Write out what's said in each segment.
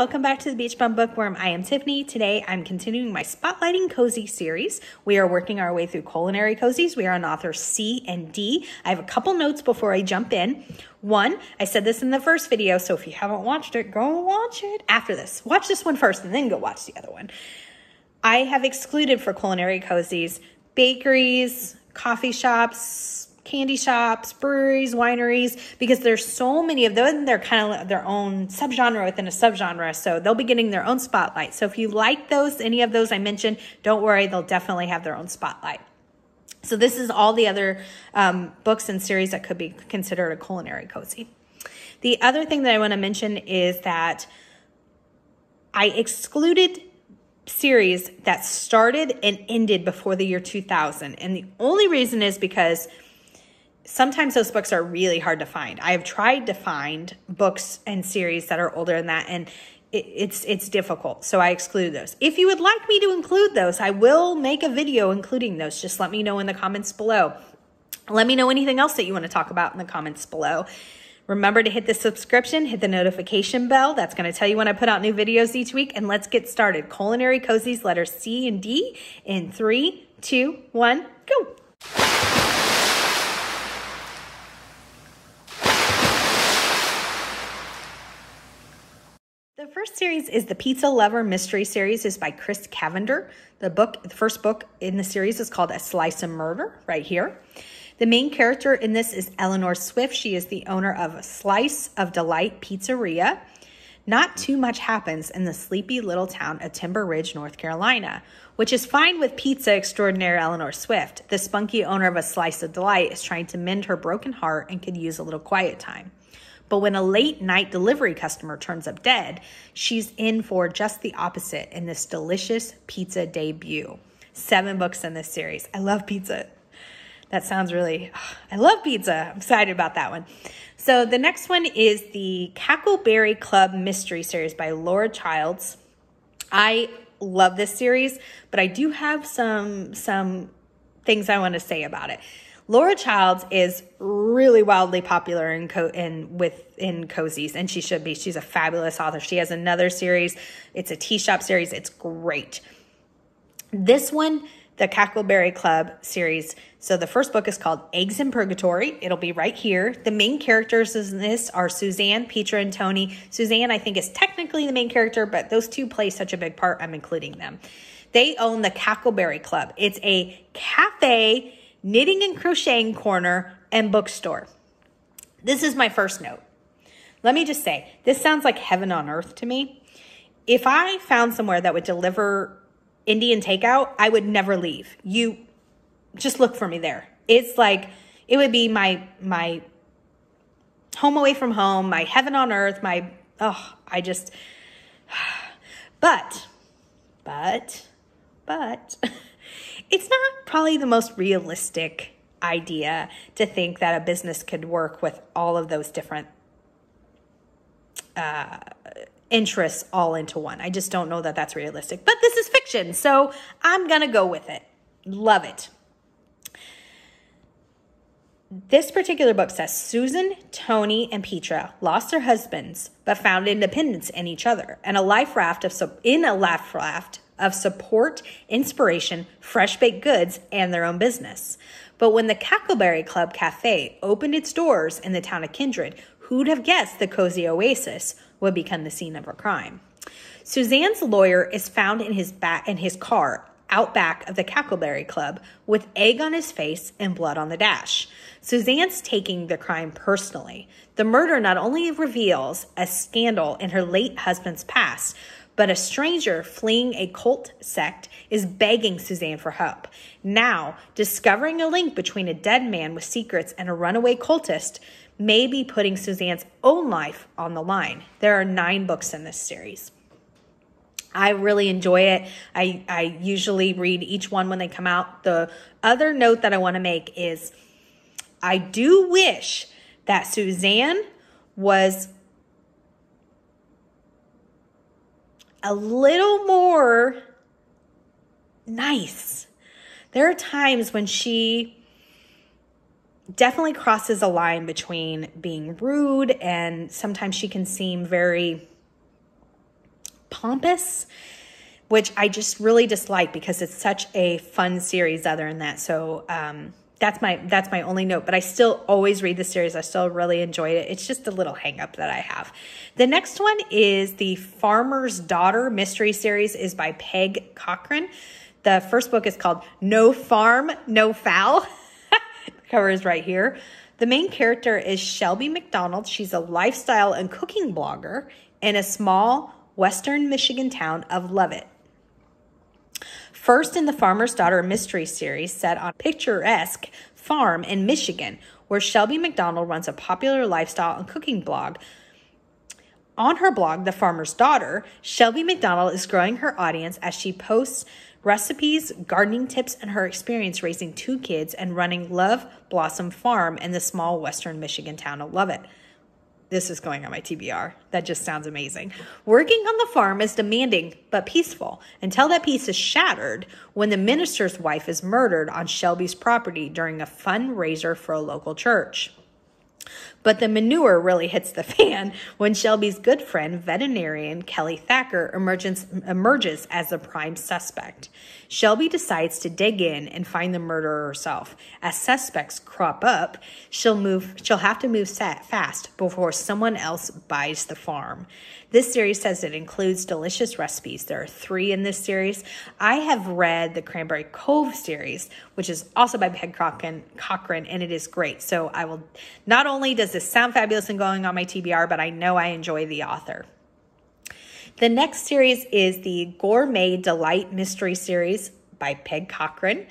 welcome back to the Beach Bum Bookworm. I am Tiffany. Today I'm continuing my Spotlighting Cozy series. We are working our way through culinary cozies. We are on author C and D. I have a couple notes before I jump in. One, I said this in the first video, so if you haven't watched it, go watch it after this. Watch this one first and then go watch the other one. I have excluded for culinary cozies bakeries, coffee shops, candy shops, breweries, wineries, because there's so many of and they're kind of their own subgenre within a subgenre. So they'll be getting their own spotlight. So if you like those, any of those I mentioned, don't worry, they'll definitely have their own spotlight. So this is all the other um, books and series that could be considered a culinary cozy. The other thing that I want to mention is that I excluded series that started and ended before the year 2000. And the only reason is because sometimes those books are really hard to find. I have tried to find books and series that are older than that, and it, it's it's difficult. So I exclude those. If you would like me to include those, I will make a video including those. Just let me know in the comments below. Let me know anything else that you want to talk about in the comments below. Remember to hit the subscription, hit the notification bell. That's going to tell you when I put out new videos each week. And let's get started. Culinary Cozies, letters C and D in three, two, one, go. The first series is the Pizza Lover Mystery Series is by Chris Cavender. The book, the first book in the series is called A Slice of Murder, right here. The main character in this is Eleanor Swift. She is the owner of Slice of Delight Pizzeria. Not too much happens in the sleepy little town of Timber Ridge, North Carolina, which is fine with pizza extraordinaire Eleanor Swift. The spunky owner of a Slice of Delight is trying to mend her broken heart and could use a little quiet time. But when a late night delivery customer turns up dead, she's in for just the opposite in this delicious pizza debut. Seven books in this series. I love pizza. That sounds really, I love pizza. I'm excited about that one. So the next one is the Cackleberry Club Mystery Series by Laura Childs. I love this series, but I do have some, some things I want to say about it. Laura Childs is really wildly popular in co- in with in cozies, and she should be. She's a fabulous author. She has another series. It's a tea shop series. It's great. This one, the Cackleberry Club series. So the first book is called Eggs in Purgatory. It'll be right here. The main characters in this are Suzanne, Petra, and Toni. Suzanne, I think, is technically the main character, but those two play such a big part. I'm including them. They own the Cackleberry Club. It's a cafe knitting and crocheting corner, and bookstore. This is my first note. Let me just say, this sounds like heaven on earth to me. If I found somewhere that would deliver Indian takeout, I would never leave. You just look for me there. It's like it would be my my home away from home, my heaven on earth, my oh, I just but but but it's not probably the most realistic idea to think that a business could work with all of those different uh, interests all into one. I just don't know that that's realistic. But this is fiction, so I'm to go with it. Love it. This particular book says Susan, Toni, and Petra lost their husbands but found independence in each other and a life raft of in a life raft of support, inspiration, fresh baked goods, and their own business. But when the Cackleberry Club Cafe opened its doors in the town of Kindred, who'd have guessed the cozy oasis would become the scene of a crime? Suzanne's lawyer is found in his back in his car out back of the Cackleberry Club with egg on his face and blood on the dash. Suzanne's taking the crime personally. The murder not only reveals a scandal in her late husband's past, but a stranger fleeing a cult sect is begging Suzanne for help. Now, discovering a link between a dead man with secrets and a runaway cultist may be putting Suzanne's own life on the line. There are nine books in this series. I really enjoy it. I, I usually read each one when they come out. The other note that I want to make is I do wish that Suzanne was a little more nice. There are times when she definitely crosses a line between being rude and sometimes she can seem very pompous, which I just really dislike because it's such a fun series other than that. So, um, that's my that's my only note but i still always read the series. I still really enjoyed it. It's just a little hang up that i have. The next one is the farmer's daughter mystery series is by peg cochran. The first book is called no farm no the cover is right here. The main character is shelby mcdonald she's a lifestyle and cooking blogger in a small western michigan town of lovett First in the Farmer's Daughter mystery series set on a picturesque farm in Michigan, where Shelby McDonald runs a popular lifestyle and cooking blog. On her blog, The Farmer's Daughter, Shelby McDonald is growing her audience as she posts recipes, gardening tips, and her experience raising two kids and running Love Blossom Farm in the small western Michigan town of Lovett. This is going on my TBR. That just sounds amazing. Working on the farm is demanding but peaceful until that peace is shattered when the minister's wife is murdered on Shelby's property during a fundraiser for a local church. But the manure really hits the fan when Shelby's good friend, veterinarian Kelly Thacker, emerges, emerges as the prime suspect. Shelby decides to dig in and find the murderer herself. As suspects crop up, she'll move she'll have to move fast before someone else buys the farm. This series says it includes delicious recipes. There are three in this series. I have read the Cranberry Cove series, which is also by Peg Cochran, and it is great. So I will, not only does this sound fabulous and going on my TBR, but I know I enjoy the author. The next series is the Gourmet Delight Mystery Series by Peg Cochran.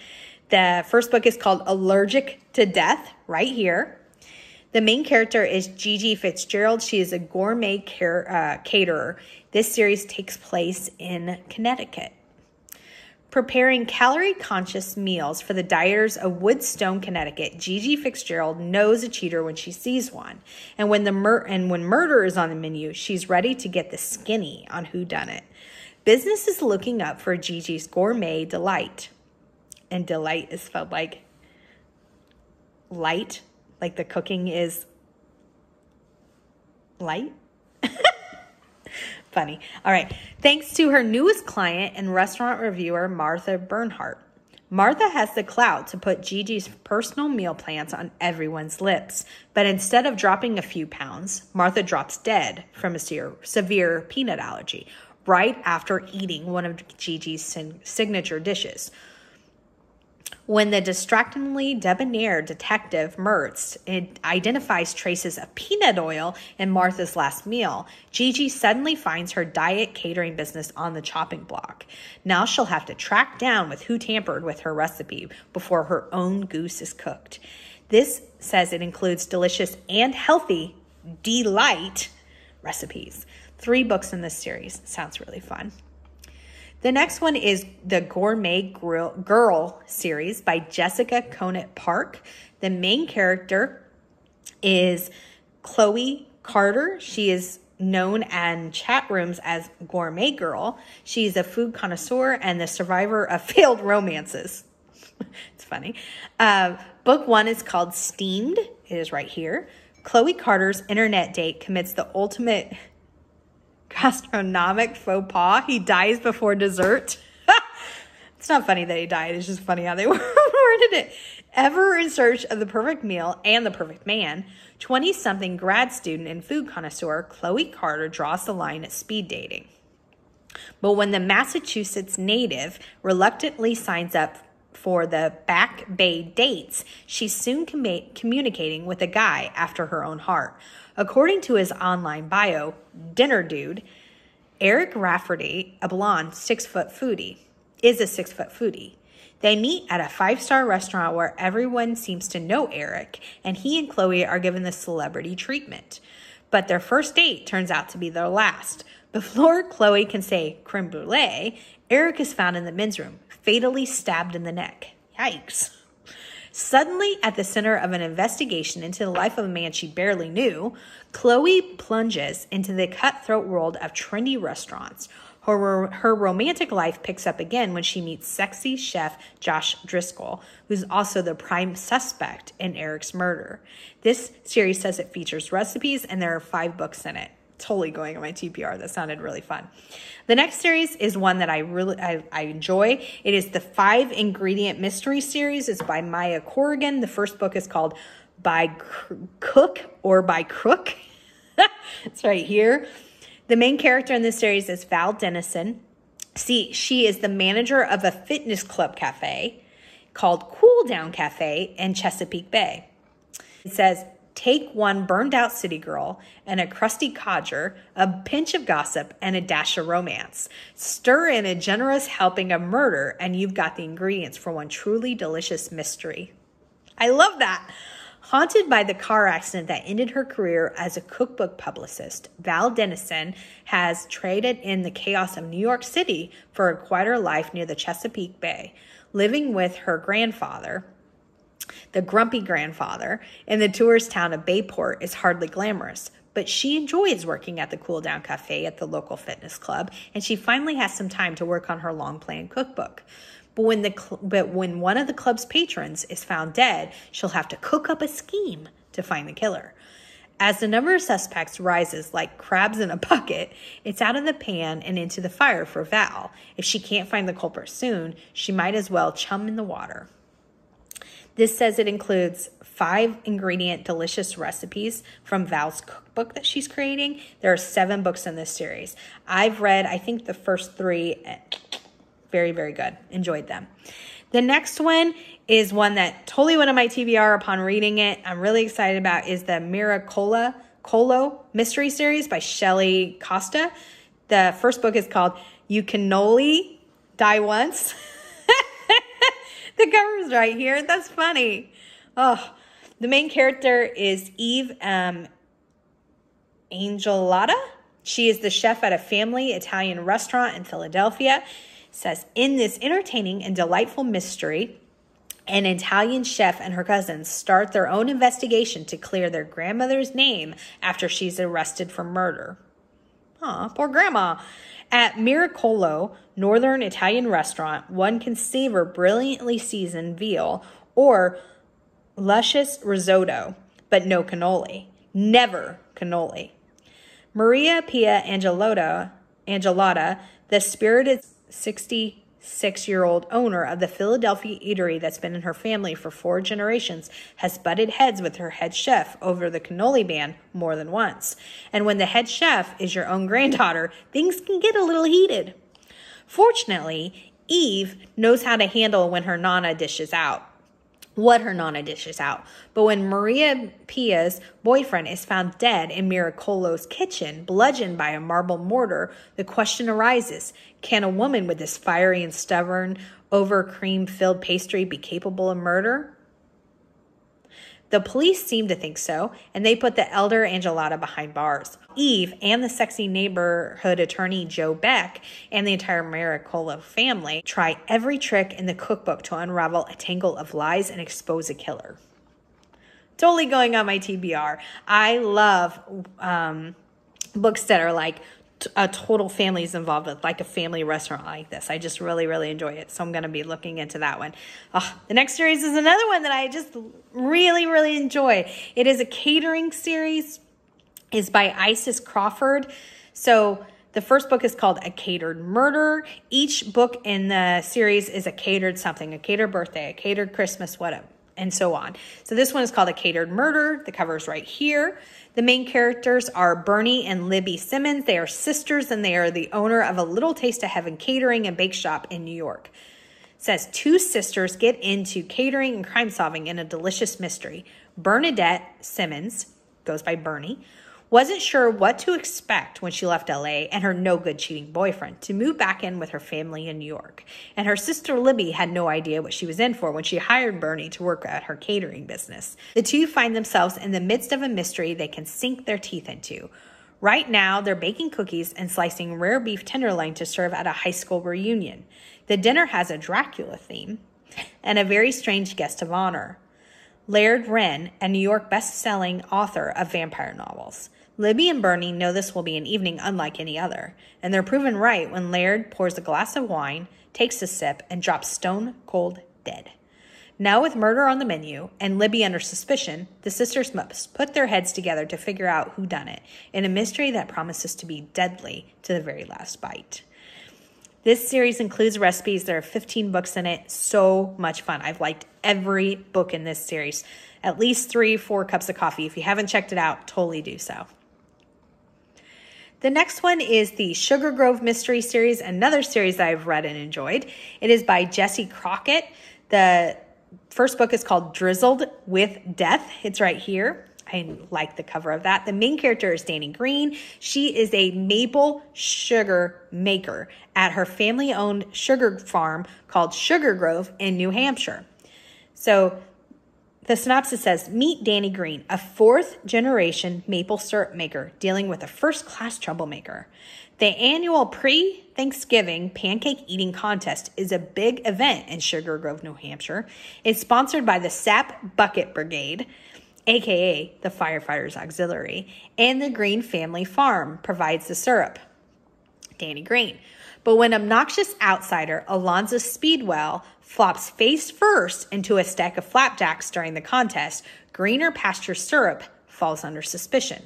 The first book is called Allergic to Death, right here. The main character is Gigi Fitzgerald. She is a gourmet care, uh, caterer. This series takes place in Connecticut. Preparing calorie conscious meals for the dieters of Woodstone, Connecticut, Gigi Fitzgerald knows a cheater when she sees one. And when the mur- and when murder is on the menu, she's ready to get the skinny on who done it. Business is looking up for Gigi's gourmet delight. And delight is spelled like light like the cooking is light. Funny. All right. Thanks to her newest client and restaurant reviewer, Martha Bernhardt. Martha has the clout to put Gigi's personal meal plans on everyone's lips, but instead of dropping a few pounds, Martha drops dead from a severe peanut allergy right after eating one of Gigi's signature dishes. When the distractingly debonair detective Mertz identifies traces of peanut oil in Martha's last meal, Gigi suddenly finds her diet catering business on the chopping block. Now she'll have to track down with who tampered with her recipe before her own goose is cooked. This says it includes delicious and healthy delight recipes. Three books in this series. Sounds really fun. The next one is the Gourmet Girl series by Jessica Conant Park. The main character is Chloe Carter. She is known in chat rooms as Gourmet Girl. She's a food connoisseur and the survivor of failed romances. it's funny. Uh, book one is called Steamed. It is right here. Chloe Carter's internet date commits the ultimate gastronomic faux pas. He dies before dessert. it's not funny that he died. It's just funny how they worded it. Ever in search of the perfect meal and the perfect man, 20 something grad student and food connoisseur Chloe Carter draws the line at speed dating. But when the Massachusetts native reluctantly signs up for the Back Bay dates, she's soon com- communicating with a guy after her own heart. According to his online bio, Dinner Dude, Eric Rafferty, a blonde six foot foodie, is a six foot foodie. They meet at a five star restaurant where everyone seems to know Eric, and he and Chloe are given the celebrity treatment. But their first date turns out to be their last. Before Chloe can say creme brulee, Eric is found in the men's room, fatally stabbed in the neck. Yikes. Suddenly, at the center of an investigation into the life of a man she barely knew, Chloe plunges into the cutthroat world of trendy restaurants. Her, her romantic life picks up again when she meets sexy chef Josh Driscoll, who's also the prime suspect in Eric's murder. This series says it features recipes and there are five books in it. Totally going on my TBR. That sounded really fun. The next series is one that I really I, I enjoy. It is the five ingredient mystery series. It's by Maya Corrigan. The first book is called By Cook or by Crook. it's right here. The main character in this series is Val Dennison. See, she is the manager of a fitness club cafe called Cool Down Cafe in Chesapeake Bay. It says, Take one burned out city girl and a crusty codger, a pinch of gossip, and a dash of romance. Stir in a generous helping of murder, and you've got the ingredients for one truly delicious mystery. I love that. Haunted by the car accident that ended her career as a cookbook publicist, Val Dennison has traded in the chaos of New York City for a quieter life near the Chesapeake Bay, living with her grandfather, the grumpy grandfather in the tourist town of Bayport is hardly glamorous, but she enjoys working at the Cool Down Cafe at the local fitness club, and she finally has some time to work on her long planned cookbook. But when the cl- but when one of the club's patrons is found dead, she'll have to cook up a scheme to find the killer. As the number of suspects rises like crabs in a bucket, it's out of the pan and into the fire for Val. If she can't find the culprit soon, she might as well chum in the water. This says it includes five ingredient delicious recipes from Val's cookbook that she's creating. There are seven books in this series. I've read, I think, the first three. Eh, very, very good. Enjoyed them. The next one is one that totally went on my TBR upon reading it. I'm really excited about is the Miracola Colo mystery series by Shelley Costa. The first book is called You Cannoli Die Once. the cover's right here. That's funny. Oh, the main character is Eve um, Angelata. She is the chef at a family Italian restaurant in Philadelphia. It says in this entertaining and delightful mystery, an Italian chef and her cousins start their own investigation to clear their grandmother's name after she's arrested for murder. Aw, poor grandma. At Miracolo, northern Italian restaurant, one can savor brilliantly seasoned veal or luscious risotto, but no cannoli. Never cannoli. Maria Pia Angelotta, Angelata, the spirited 60 six year old owner of the Philadelphia eatery that's been in her family for four generations, has butted heads with her head chef over the cannoli ban more than once. And when the head chef is your own granddaughter, things can get a little heated. Fortunately, Eve knows how to handle when her Nana dishes out what her nana dishes out. But when Maria Pia's boyfriend is found dead in Miracolo's kitchen, bludgeoned by a marble mortar, the question arises can a woman with this fiery and stubborn, over cream filled pastry be capable of murder? The police seem to think so, and they put the elder Angelata behind bars. Eve and the sexy neighborhood attorney Joe Beck and the entire Maricola family try every trick in the cookbook to unravel a tangle of lies and expose a killer. Totally going on my TBR. I love um, books that are like a total family is involved with, like a family restaurant like this. I just really, really enjoy it. So I'm going to be looking into that one. Oh, the next series is another one that I just really, really enjoy. It is a catering series. is by Isis Crawford. So the first book is called A Catered Murder. Each book in the series is a catered something, a catered birthday, a catered Christmas, whatever, and so on. So this one is called A Catered Murder. The cover is right here. The main characters are Bernie and Libby Simmons. They are sisters and they are the owner of a Little Taste of Heaven catering and bake shop in New York. It says two sisters get into catering and crime solving in a delicious mystery. Bernadette Simmons goes by Bernie wasn't sure what to expect when she left LA and her no good cheating boyfriend to move back in with her family in New York. And her sister Libby had no idea what she was in for when she hired Bernie to work at her catering business. The two find themselves in the midst of a mystery they can sink their teeth into. Right now, they're baking cookies and slicing rare beef tenderloin to serve at a high school reunion. The dinner has a Dracula theme and a very strange guest of honor. Laird Wren, a New York best-selling author of vampire novels. Libby and Bernie know this will be an evening unlike any other, and they're proven right when Laird pours a glass of wine, takes a sip, and drops stone cold dead. Now, with murder on the menu and Libby under suspicion, the sisters must put their heads together to figure out who done it in a mystery that promises to be deadly to the very last bite. This series includes recipes. There are 15 books in it. So much fun. I've liked every book in this series. At least three, four cups of coffee. If you haven't checked it out, totally do so. The next one is the Sugar Grove Mystery Series, another series that I've read and enjoyed. It is by Jessie Crockett. The first book is called Drizzled with Death. It's right here. I like the cover of that. The main character is Dani Greene. She is a maple sugar maker at her family owned sugar farm called Sugar Grove in New Hampshire. So the synopsis says Meet Dani Greene, a fourth generation maple syrup maker dealing with a first class troublemaker. The annual pre Thanksgiving pancake eating contest is a big event in Sugar Grove, New Hampshire. It's sponsored by the Sap Bucket Brigade, aka the Firefighters Auxiliary, and the Green Family Farm provides the syrup. Dani Greene. But when obnoxious outsider Alonzo Speedwell flops face first into a stack of flapjacks during the contest, greener pasture syrup falls under suspicion.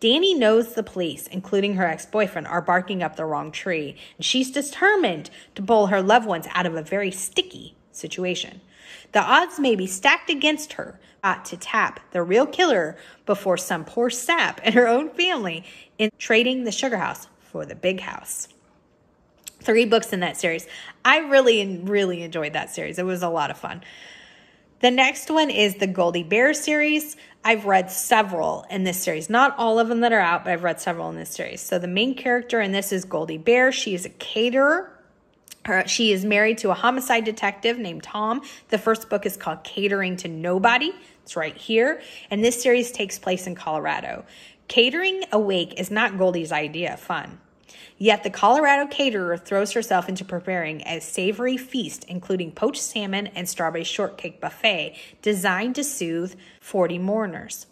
Dani knows the police, including her ex boyfriend, are barking up the wrong tree, and she's determined to pull her loved ones out of a very sticky situation. The odds may be stacked against her not to tap the real killer before some poor sap in her own family in trading the sugar house for the big house three books in that series. I really, really enjoyed that series. It was a lot of fun. The next one is the Goldy Bear series. I've read several in this series, not all of them that are out, but I've read several in this series. So the main character in this is Goldy Bear. She is a caterer. Her, she is married to a homicide detective named Tom. The first book is called Catering to Nobody. It's right here. And this series takes place in Colorado. Catering awake is not Goldy's idea of fun. Yet the Colorado caterer throws herself into preparing a savory feast, including poached salmon and strawberry shortcake buffet, designed to soothe 40 mourners.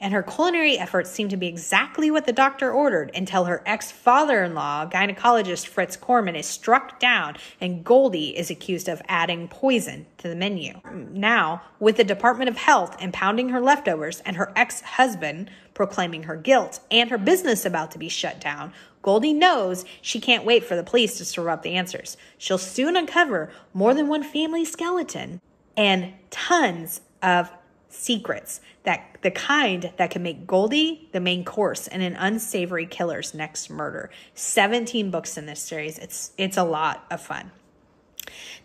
And her culinary efforts seem to be exactly what the doctor ordered until her ex father in law, gynecologist Fritz Korman, is struck down and Goldy is accused of adding poison to the menu. Now, with the Department of Health impounding her leftovers and her ex husband proclaiming her guilt and her business about to be shut down, Goldy knows she can't wait for the police to serve up the answers. She'll soon uncover more than one family skeleton and tons of secrets that the kind that can make Goldy the main course in an unsavory killer's next murder. 17 books in this series. It's it's a lot of fun.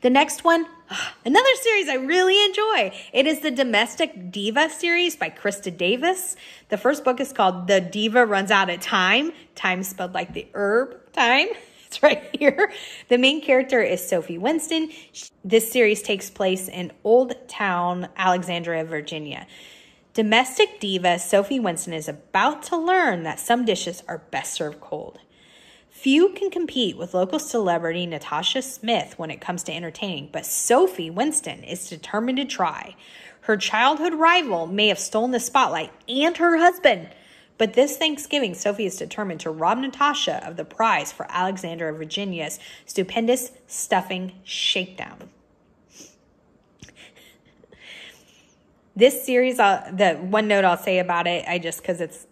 The next one, another series I really enjoy. It is the Domestic Diva series by Krista Davis. The first book is called The Diva Runs Out of Thyme. Thyme spelled like the herb thyme. Right here. The main character is Sophie Winston. This series takes place in Old Town, Alexandria, Virginia. Domestic diva Sophie Winston is about to learn that some dishes are best served cold. Few can compete with local celebrity Natasha Smith when it comes to entertaining, but Sophie Winston is determined to try. Her childhood rival may have stolen the spotlight and her husband. But this Thanksgiving, Sophie is determined to rob Natasha of the prize for Alexandria, Virginia's stupendous stuffing shakedown. This series, uh, the one note I'll say about it, I just because it's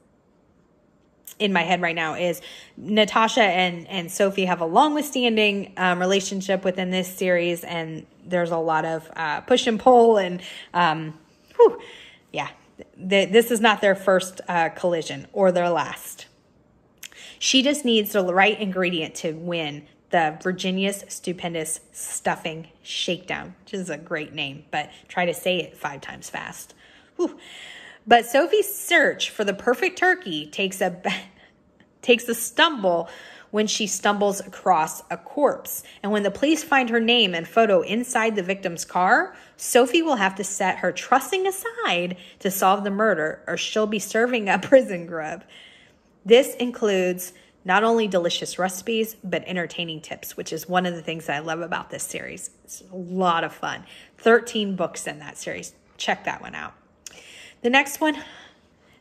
in my head right now is Natasha and and Sophie have a long withstanding um, relationship within this series, and there's a lot of uh, push and pull, and um, whew, yeah, th- this is not their first uh, collision or their last. She just needs the right ingredient to win the Virginia's Stupendous Stuffing Shakedown, which is a great name, but try to say it five times fast. Whew. But Sophie's search for the perfect turkey takes a takes a stumble when she stumbles across a corpse. And when the police find her name and photo inside the victim's car, Sophie will have to set her trusting aside to solve the murder, or she'll be serving up prison grub. This includes not only delicious recipes, but entertaining tips, which is one of the things that I love about this series. It's a lot of fun. 13 books in that series. Check that one out. The next one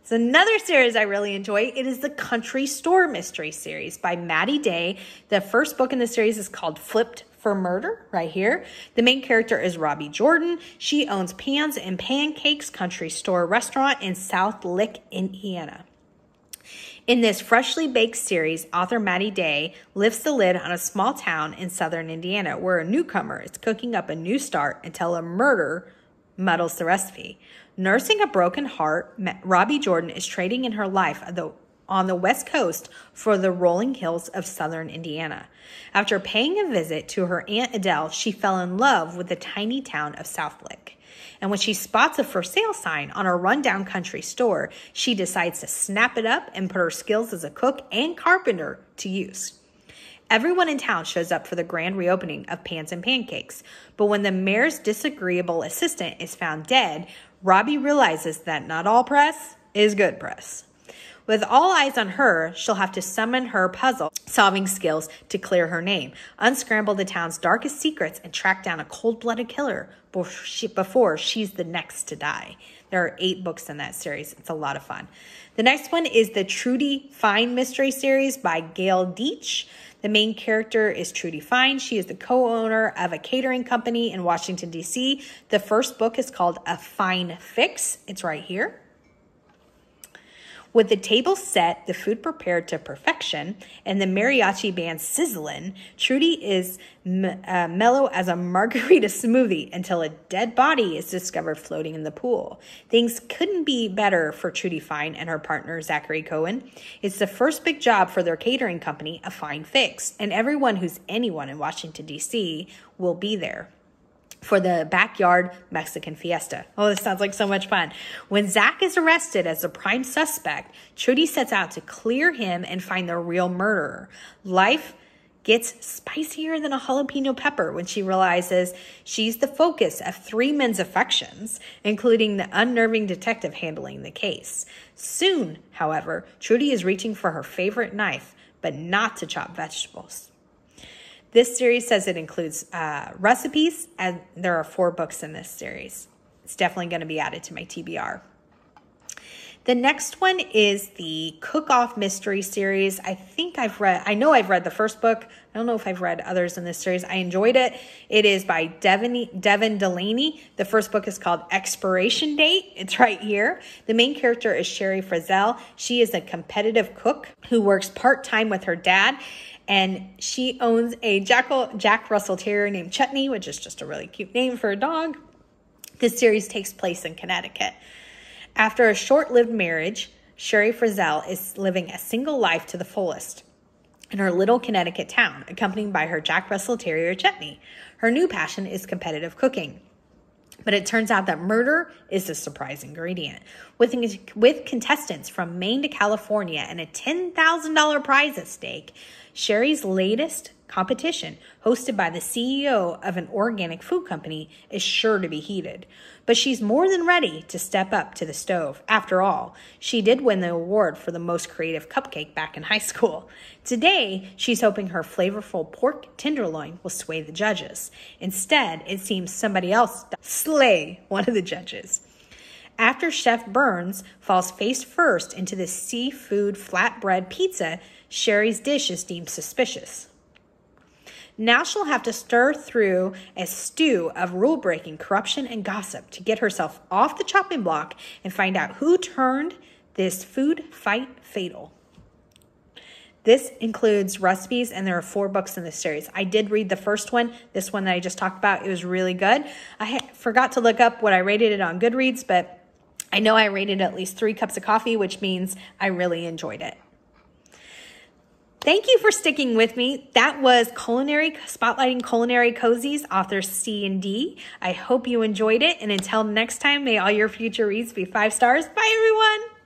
is another series I really enjoy. It is the Country Store Mystery series by Maddie Day. The first book in the series is called Flipped for Murder right here. The main character is Robbie Jordan. She owns Pans and Pancakes Country Store restaurant in South Lick, Indiana. In this freshly baked series, author Maddie Day lifts the lid on a small town in southern Indiana where a newcomer is cooking up a new start until a murder muddles the recipe. Nursing a broken heart, Robbie Jordan is trading in her life on the west coast for the rolling hills of southern Indiana. After paying a visit to her Aunt Adele, she fell in love with the tiny town of South Lick. And when she spots a for sale sign on a rundown country store, she decides to snap it up and put her skills as a cook and carpenter to use. Everyone in town shows up for the grand reopening of Pans and Pancakes, but when the mayor's disagreeable assistant is found dead, Robbie realizes that not all press is good press. With all eyes on her, she'll have to summon her puzzle solving skills to clear her name, unscramble the town's darkest secrets, and track down a cold blooded killer before she's the next to die. There are eight books in that series. It's a lot of fun. The next one is the Trudy Fine Mystery Series by Gail Deitch. The main character is Trudy Fine. She is the co owner of a catering company in Washington, D.C. The first book is called A Fine Fix. It's right here. With the table set, the food prepared to perfection, and the mariachi band sizzling, Trudy is uh, mellow as a margarita smoothie until a dead body is discovered floating in the pool. Things couldn't be better for Trudy Fine and her partner, Zachary Cohen. It's the first big job for their catering company, A Fine Fix, and everyone who's anyone in Washington, D.C. will be there for the backyard Mexican fiesta. Oh, this sounds like so much fun. When Zach is arrested as the prime suspect, Trudy sets out to clear him and find the real murderer. Life gets spicier than a jalapeno pepper when she realizes she's the focus of three men's affections, including the unnerving detective handling the case. Soon, however, Trudy is reaching for her favorite knife, but not to chop vegetables. This series says it includes uh, recipes, and there are four books in this series. It's definitely going to be added to my TBR. The next one is the Cook Off Mystery Series. I think I've read, I know I've read the first book. I don't know if I've read others in this series. I enjoyed it. It is by Devon, Devon Delaney. The first book is called Expiration Date. It's right here. The main character is Sherry Frizzell. She is a competitive cook who works part time with her dad and she owns a Jackal, Jack Russell Terrier named Chutney, which is just a really cute name for a dog. This series takes place in Connecticut. After a short lived marriage, Sherry Frizzell is living a single life to the fullest in her little Connecticut town, accompanied by her Jack Russell Terrier Chutney. Her new passion is competitive cooking. But it turns out that murder is a surprise ingredient. With, with contestants from Maine to California and a $10,000 prize at stake, Sherry's latest competition, hosted by the CEO of an organic food company, is sure to be heated. But she's more than ready to step up to the stove. After all, she did win the award for the most creative cupcake back in high school. Today, she's hoping her flavorful pork tenderloin will sway the judges. Instead, it seems somebody else slay one of the judges. After Chef Burns falls face first into the seafood flatbread pizza, Sherry's dish is deemed suspicious. Now she'll have to stir through a stew of rule breaking, corruption, and gossip to get herself off the chopping block and find out who turned this food fight fatal. This includes recipes, and there are four books in this series. I did read the first one, this one that I just talked about. It was really good. I forgot to look up what I rated it on Goodreads, but I know I rated at least three cups of coffee, which means I really enjoyed it. Thank you for sticking with me. That was culinary spotlighting culinary cozies, author C and D. I hope you enjoyed it, and until next time, may all your future reads be five stars. Bye, everyone.